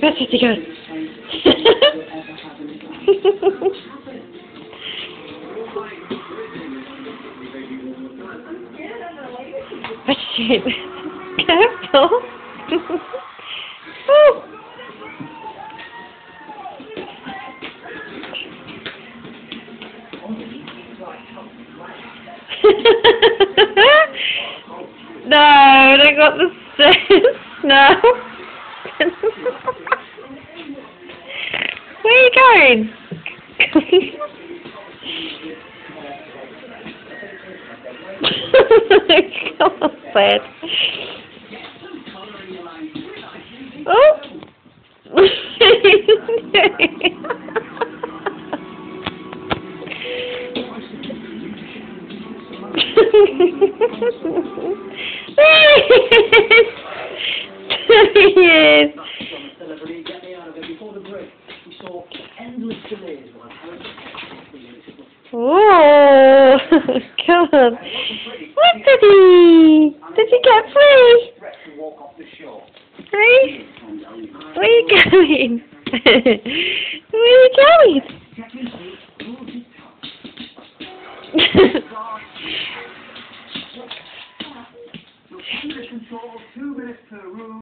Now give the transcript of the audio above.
Where's he going? What's it? Careful. oh. no, they got the stairs. No. Where are you going? Come Harry Oh, come on. What did he? Did he get free? Free? Where are you going? Where are you going? Under control, two minutes to the room.